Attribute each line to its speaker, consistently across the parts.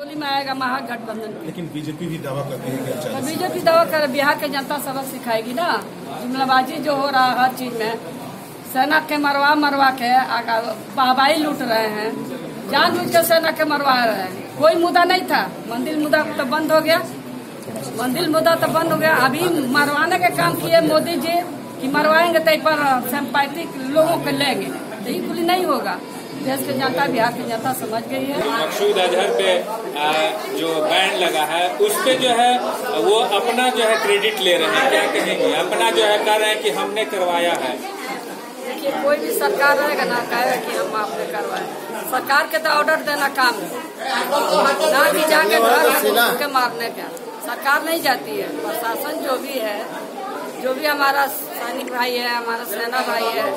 Speaker 1: होली में आएगा महागठबंधन।
Speaker 2: लेकिन बीजेपी भी दावा करती है कि
Speaker 1: तो
Speaker 2: अच्छा
Speaker 1: बीजेपी दावा कर बिहार के जनता सबक सिखाएगी ना। जुमलाबाजी जो हो रहा है हर चीज़ में सेना के मरवा मरवा के वाहवाही लूट रहे हैं। जानबूझ के सेना के मरवा रहे हैं। कोई मुद्दा नहीं था। मंदिर मुद्दा तो बंद हो गया। मंदिर मुद्दा तो बंद हो गया। अभी मरवाने के काम किए मोदी जी कि मरवाएँगे तो पर सिंपैथिक लोगों को लेंगे। तो ये कुली नहीं होगा। देश के जनता बिहार की जनता समझ गई है।
Speaker 3: मकसूद अजहर पे जो बैन लगा है उस पे जो है वो अपना जो है क्रेडिट ले रहे हैं क्या कहेंगे? अपना जो है कह रहे हैं कि हमने करवाया है।
Speaker 1: देखिए कोई भी सरकार रहेगा ना कहेगा कि हम आपने करवाए सरकार के तो ऑर्डर देना काम है। ना कि जाके घर के मारने का। सरकार नहीं जाती है। प्रशासन जो भी है जो भी हमारा सैनिक भाई है हमारा सेना भाई है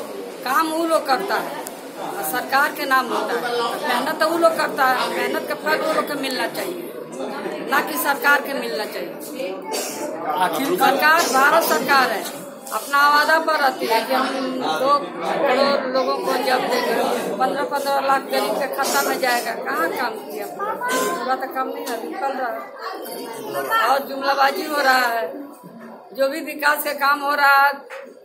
Speaker 1: काम वो लोग करता है। सरकार के नाम होता है। मेहनत तो वो लोग करता है। मेहनत का फल वो लोग को मिलना चाहिए। ना कि सरकार के मिलना चाहिए। आखिर सरकार भारत सरकार है। अपना वादा पर रहती है कि हम दो करोड़ लोगों को जब देंगे पंद्रह पंद्रह लाख गरीब के खाता में जाएगा कहाँ काम किया? पूरा तो काम नहीं है निकल रहा और जुमलाबाजी हो रहा है। जो भी विकास का काम हो रहा है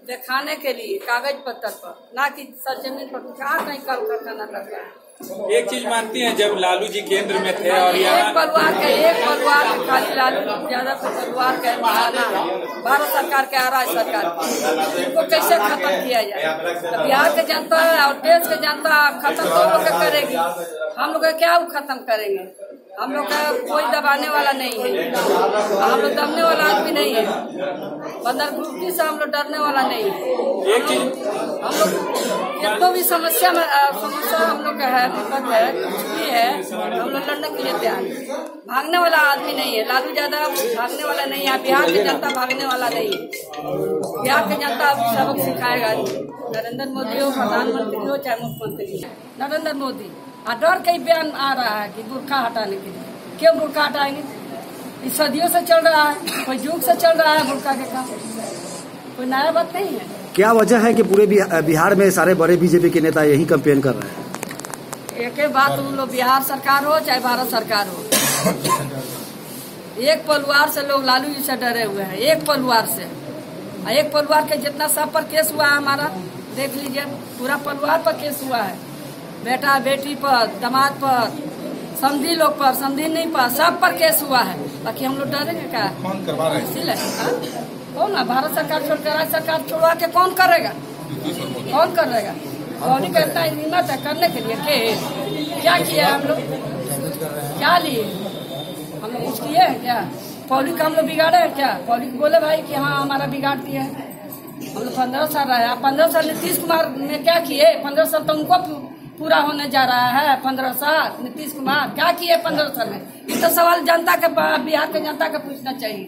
Speaker 1: दिखाने के लिए कागज़ पत्तर पर ना कि सरजमीन पर कहाँ कहीं कल कारखाना करता है।
Speaker 3: एक चीज़ मानती हैं जब लालू जी केंद्र में थे और
Speaker 1: एक
Speaker 3: यहाँ
Speaker 1: परिवार के एक परिवार खाली लालू ज़्यादा तो परिवार के भारत सरकार के आ राज्य सरकार। इनको कैसे खत्म किया जाए? बिहार के जनता और देश के जनता खत्म तो लोग करेगी। हम लोग क्या खत्म करेंगे? हम लोग का कोई दबाने वाला नहीं है। हम लोग दबने वाला आदमी नहीं है। बंदर ग्रुपी से हम लोग डरने वाला नहीं है।
Speaker 3: एक चीज़
Speaker 1: हम लोग जितना भी समस्या में समस्या हम लोग का है दिक्कत है कुछ भी है हम लोग लड़ने के लिए तैयार हैं। भागने वाला आदमी नहीं है। लालू यादव भागने वाला नहीं है बिहार की जनता भागने वाला नहीं है। बिहार की जनता अब सबक सिखाएगा। नरेंद्र मोदी हो प्रधानमंत्री हो चाहे मुख्यमंत्री नरेंद्र मोदी। और डर का बयान आ रहा है कि गुरखा हटाने के लिए। क्यों गुरखा हटाएँगे? ये सदियों से चल रहा है कोई युग से चल रहा है गुरखा के काम। कोई नया बात नहीं है।
Speaker 4: क्या वजह है कि पूरे बिहार में सारे बड़े बीजेपी के नेता यही कंपेन कर रहे हैं?
Speaker 1: एक ही बात उन लोग बिहार सरकार हो चाहे भारत सरकार हो। एक परिवार से लोग लालू जी से डरे हुए हैं एक परिवार से। एक परिवार के जितना सब पर केस हुआ है हमारा देख लीजिए पूरा परिवार पर केस हुआ है। बेटा बेटी पर दामाद पर समझी लोग पर समझी नहीं पर सब पर केस हुआ है। बाकी हम लोग डरेंगे क्या?
Speaker 2: कौन करवा रहे
Speaker 1: इसीलिए हाँ? कौन ना भारत सरकार छोड़कर राज्य सरकार छोड़वा के कौन करेगा? कौन करेगा? कौन का इतना हिम्मत है करने के लिए के क्या किया हम लोग? क्या लिए? हम लोग कुछ किए हैं क्या? पौली का हम लोग बिगाड़े हैं क्या? पौली बोले भाई कि हाँ हमारा बिगाड़ दिया है। हम लोग पंद्रह साल रहे। पंद्रह साल नीतीश कुमार ने क्या किए? पंद्रह साल तो उनको पूरा होने जा रहा है पंद्रह साल। नीतीश कुमार, क्या किए पंद्रह साल में? ये तो सवाल जनता के बिहार के जनता का पूछना चाहिए।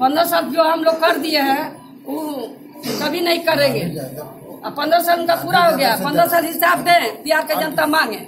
Speaker 1: पंद्रह साल जो हम लोग कर दिए हैं, वो कभी नहीं करेंगे। पंद्रह साल उनका पूरा हो गया। पंद्रह साल हिसाब दें, बिहार के जनता मांगे।